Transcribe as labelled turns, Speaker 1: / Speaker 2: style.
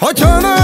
Speaker 1: Haçana ye